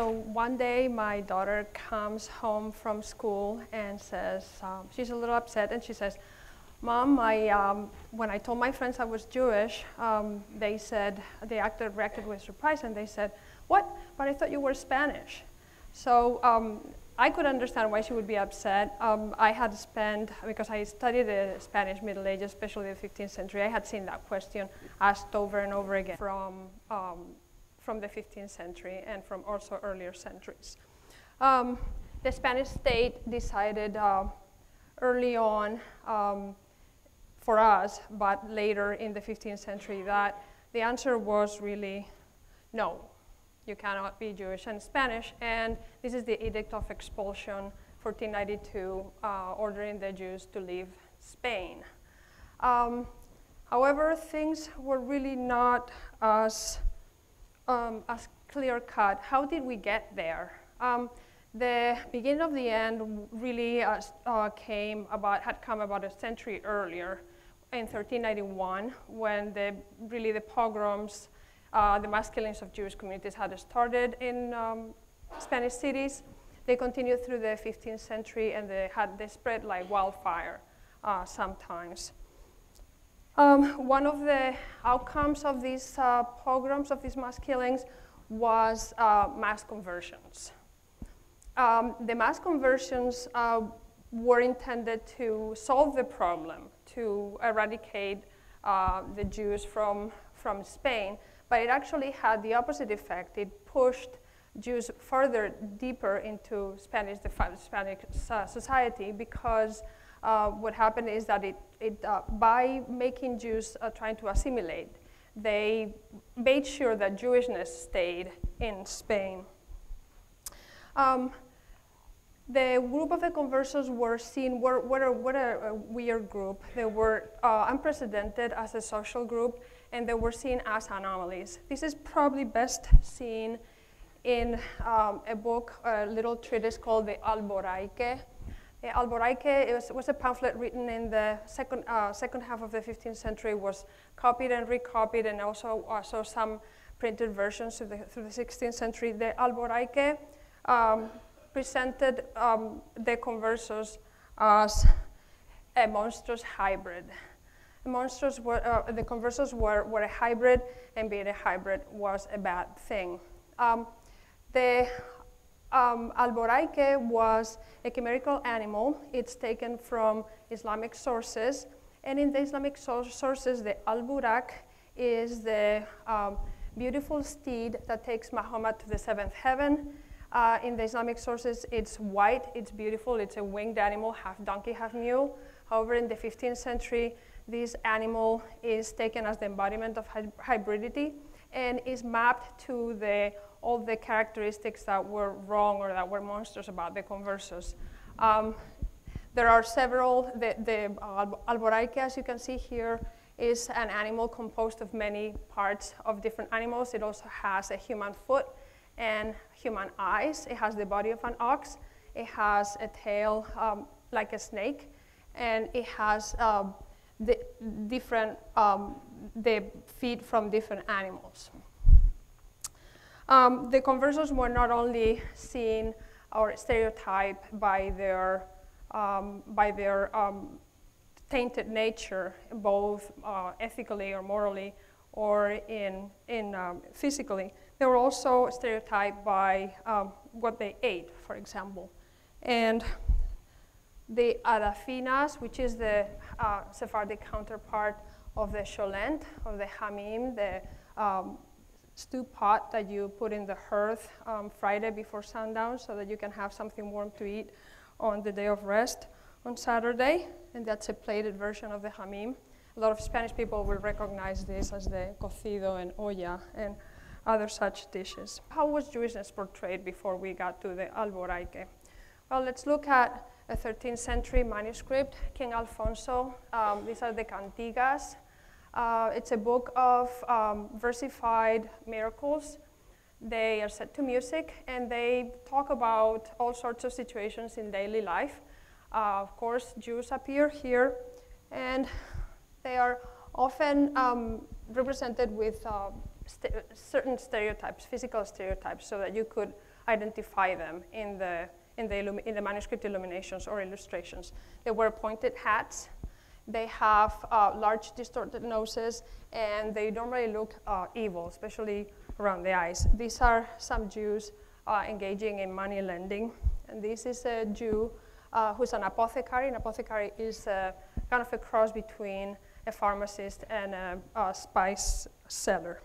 so one day my daughter comes home from school and says, um, she's a little upset, and she says, Mom, I, um, when I told my friends I was Jewish, um, they said, they acted, reacted with surprise, and they said, What? But I thought you were Spanish. So um, I could understand why she would be upset. Um, I had spent, because I studied the Spanish Middle Ages, especially the 15th century, I had seen that question asked over and over again from, um, from the 15th century and from also earlier centuries. Um, the Spanish state decided uh, early on um, for us, but later in the 15th century, that the answer was really no you cannot be Jewish and Spanish. And this is the Edict of Expulsion, 1492, uh, ordering the Jews to leave Spain. Um, however, things were really not as, um, as clear cut. How did we get there? Um, the beginning of the end really uh, uh, came about, had come about a century earlier in 1391 when the, really the pogroms uh, the mass killings of Jewish communities had started in um, Spanish cities. They continued through the 15th century and they, had, they spread like wildfire uh, sometimes. Um, one of the outcomes of these uh, pogroms, of these mass killings, was uh, mass conversions. Um, the mass conversions uh, were intended to solve the problem, to eradicate uh, the Jews from, from Spain, but it actually had the opposite effect. It pushed Jews further deeper into Spanish, Spanish uh, society because uh, what happened is that it, it uh, by making Jews uh, trying to assimilate, they made sure that Jewishness stayed in Spain. Um, the group of the conversos were seen, were, were, a, were a, weird group. They were uh, unprecedented as a social group and they were seen as anomalies. This is probably best seen in um, a book, a little treatise called the Alboraique. The Alboraique was, was, a pamphlet written in the second, uh, second half of the 15th century, was copied and recopied, and also uh, saw some printed versions through the, through the 16th century. The Alboraique um, presented um, the conversos as a monstrous hybrid. The monsters were, uh, the conversos were, were a hybrid, and being a hybrid was a bad thing. Um, the um, alboraique was a chimerical animal. It's taken from Islamic sources. And in the Islamic so sources, the alburak is the um, beautiful steed that takes Muhammad to the seventh heaven. Uh, in the Islamic sources, it's white, it's beautiful, it's a winged animal, half donkey, half mule. However, in the 15th century, this animal is taken as the embodiment of hybridity and is mapped to the, all the characteristics that were wrong or that were monsters about the conversos. Um, there are several, the, the alboraique, as you can see here, is an animal composed of many parts of different animals. It also has a human foot and human eyes. It has the body of an ox. It has a tail um, like a snake, and it has um, the different um, the feed from different animals. Um, the conversos were not only seen or stereotyped by their um, by their um, tainted nature, both uh, ethically or morally, or in in um, physically. They were also stereotyped by um, what they ate, for example, and the adafinas, which is the uh, Sephardic counterpart of the cholent, of the hamim, the um, stew pot that you put in the hearth um, Friday before sundown so that you can have something warm to eat on the day of rest on Saturday. And that's a plated version of the hamim. A lot of Spanish people will recognize this as the cocido and olla and other such dishes. How was Jewishness portrayed before we got to the alboraique? Well, let's look at a 13th century manuscript, King Alfonso. Um, these are the Cantigas. Uh, it's a book of um, versified miracles. They are set to music and they talk about all sorts of situations in daily life. Uh, of course, Jews appear here and they are often um, represented with uh, st certain stereotypes, physical stereotypes, so that you could identify them in the, in the, in the manuscript illuminations or illustrations. They wear pointed hats. They have uh, large distorted noses, and they normally look uh, evil, especially around the eyes. These are some Jews uh, engaging in money lending. And this is a Jew uh, who's an apothecary. An apothecary is kind of a cross between a pharmacist and a, a spice seller.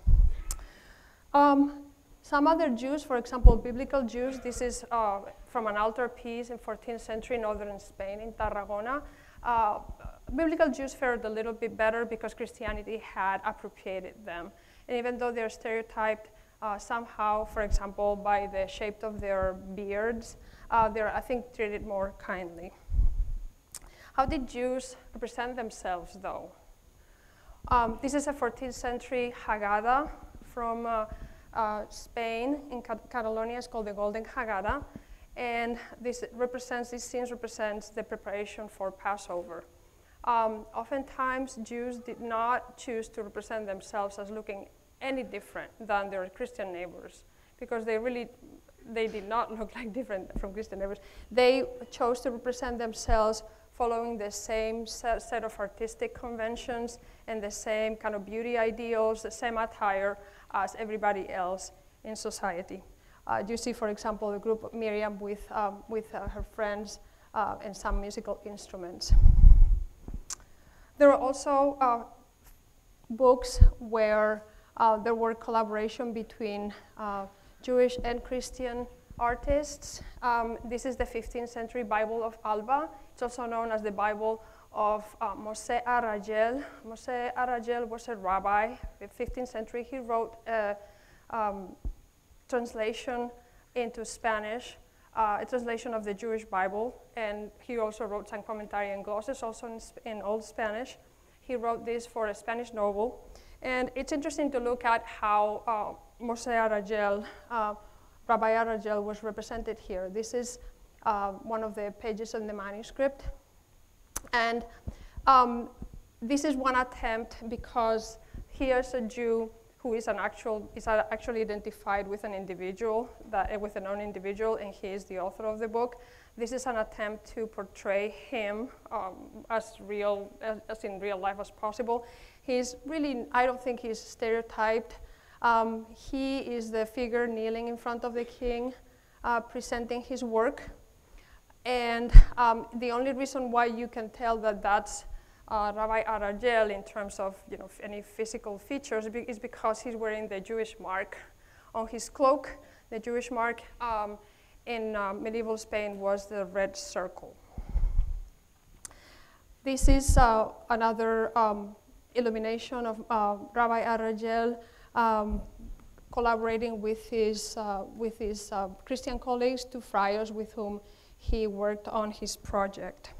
Um, some other Jews, for example, biblical Jews, this is uh, from an altarpiece in 14th century northern Spain in Tarragona. Biblical Jews fared a little bit better because Christianity had appropriated them. And even though they're stereotyped uh, somehow, for example, by the shape of their beards, uh, they're, I think, treated more kindly. How did Jews represent themselves, though? Um, this is a 14th century Haggadah from uh, uh, Spain in Catalonia. It's called the Golden Haggadah. And this represents, these scenes represents the preparation for Passover. Um, oftentimes, Jews did not choose to represent themselves as looking any different than their Christian neighbors because they really they did not look like different from Christian neighbors. They chose to represent themselves following the same set, of artistic conventions and the same kind of beauty ideals, the same attire as everybody else in society. Uh, you see, for example, the group Miriam with, um, with uh, her friends uh, and some musical instruments. There are also uh, books where uh, there were collaboration between uh, Jewish and Christian artists. Um, this is the 15th century Bible of Alba. It's also known as the Bible of uh, Moshe Arragel. Moshe Arragel was a rabbi, in 15th century. He wrote a um, translation into Spanish, uh, a translation of the Jewish Bible, and he also wrote some commentary and glosses also in, in Old Spanish. He wrote this for a Spanish novel. And it's interesting to look at how uh, Moshe Arragel, uh, Rabbi Arragel was represented here. This is uh, one of the pages in the manuscript. And um, this is one attempt because here's a Jew who is an actual is actually identified with an individual that uh, with a known individual, and he is the author of the book. This is an attempt to portray him um, as real as, as, in real life as possible. He's really, I don't think he's stereotyped. Um, he is the figure kneeling in front of the king, uh, presenting his work. And um, the only reason why you can tell that that's uh, Rabbi Arragel in terms of you know, any physical features is because he's wearing the Jewish mark on his cloak. The Jewish mark um, in uh, medieval Spain was the red circle. This is uh, another um, illumination of uh, Rabbi Arragel um, collaborating with his, uh, with his uh, Christian colleagues, two friars with whom he worked on his project.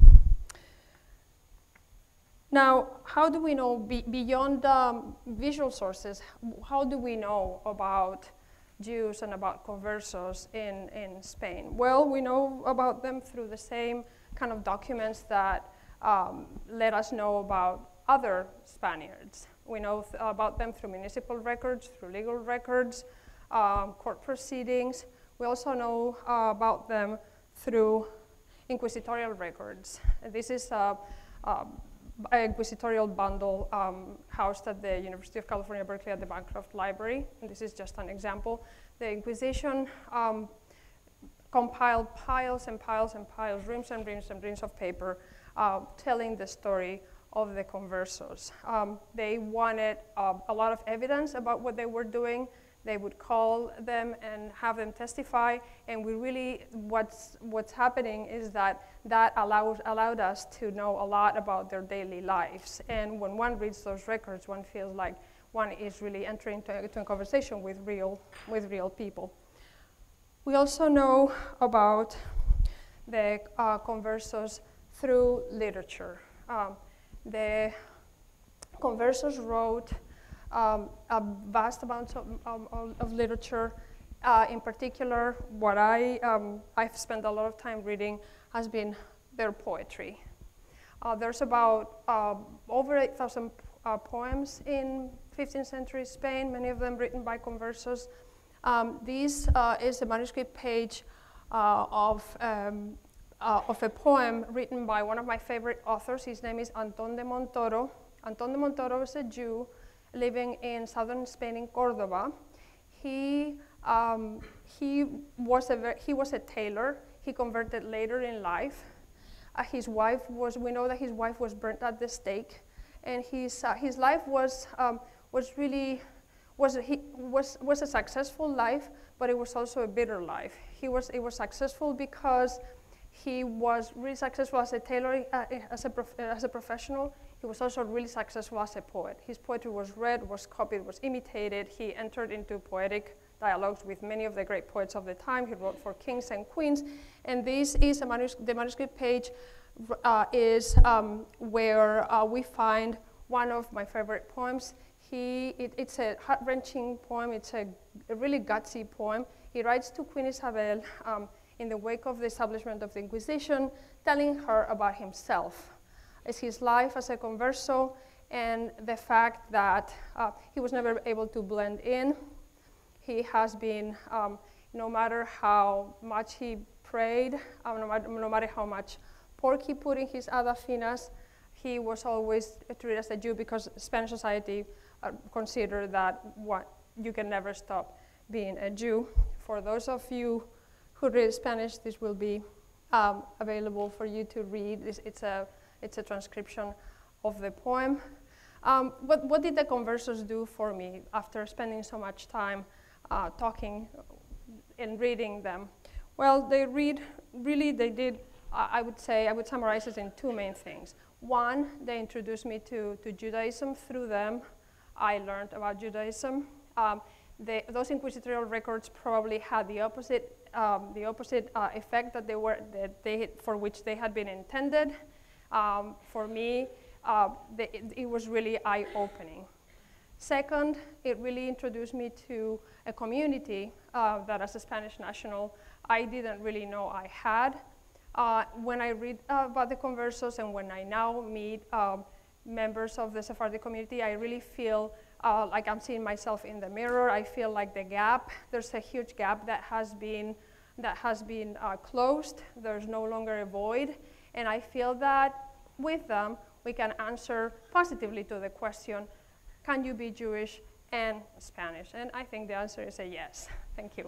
Now, how do we know, be, beyond um, visual sources, how do we know about Jews and about conversos in, in Spain? Well, we know about them through the same kind of documents that um, let us know about other Spaniards. We know th- about them through municipal records, through legal records, um, court proceedings. We also know uh, about them through inquisitorial records. This is a, a inquisitorial bundle um, housed at the University of California, Berkeley at the Bancroft Library. And this is just an example. The Inquisition um, compiled piles and piles and piles, reams and reams and reams of paper uh, telling the story of the conversos. Um, they wanted uh, a lot of evidence about what they were doing. They would call them and have them testify, and we really, what's, what's happening is that that allowed, allowed us to know a lot about their daily lives. And when one reads those records, one feels like one is really entering into, a conversation with real, with real people. We also know about the uh, conversos through literature. Um, the conversos wrote um, a vast amount of, um, of literature. Uh, in particular, what I, um, I've spent a lot of time reading has been their poetry. Uh, there's about uh, over 8,000 uh, poems in 15th century Spain, many of them written by conversos. Um, this uh, is a manuscript page uh, of, um, uh, of a poem written by one of my favorite authors. His name is Anton de Montoro. Anton de Montoro is a Jew living in southern Spain in Cordoba. He, um, he, was a he was a tailor. He converted later in life. Uh, his wife was, we know that his wife was burnt at the stake. And his, uh, his life was, um, was really, was, he, was, was a successful life, but it was also a bitter life. He was, it was successful because he was really successful as a tailor, uh, as, a as a professional. He was also really successful as a poet. His poetry was read, was copied, was imitated. He entered into poetic dialogues with many of the great poets of the time. He wrote for kings and queens. And this is manus the manuscript page uh, is um, where uh, we find one of my favorite poems. He, it, it's a heart-wrenching poem. It's a, a, really gutsy poem. He writes to Queen Isabel um, in the wake of the establishment of the Inquisition, telling her about himself. It's his life as a converso and the fact that uh, he was never able to blend in. He has been, um, no matter how much he prayed, um, no, matter, no, matter, how much pork he put in his adafinas, he was always treated as a Jew because Spanish society uh, considered that what, you can never stop being a Jew. For those of you who read Spanish, this will be um, available for you to read. It's, it's, a, it's a transcription of the poem. Um, but what did the conversos do for me after spending so much time uh, talking and reading them? Well, they read, really, they did, I would say, I would summarize it in two main things. One, they introduced me to, to Judaism through them. I learned about Judaism. Um, the, those inquisitorial records probably had the opposite, um, the opposite uh, effect that they were, that they, for which they had been intended. Um, for me, uh, the, it, it was really eye-opening. Second, it really introduced me to a community uh, that as a Spanish national, I didn't really know I had. Uh, when I read uh, about the conversos and when I now meet um, members of the Sephardi community, I really feel uh, like I'm seeing myself in the mirror. I feel like the gap, there's a huge gap that has been, that has been uh, closed. There's no longer a void. And I feel that with them, we can answer positively to the question, can you be Jewish and Spanish? And I think the answer is a yes. Thank you.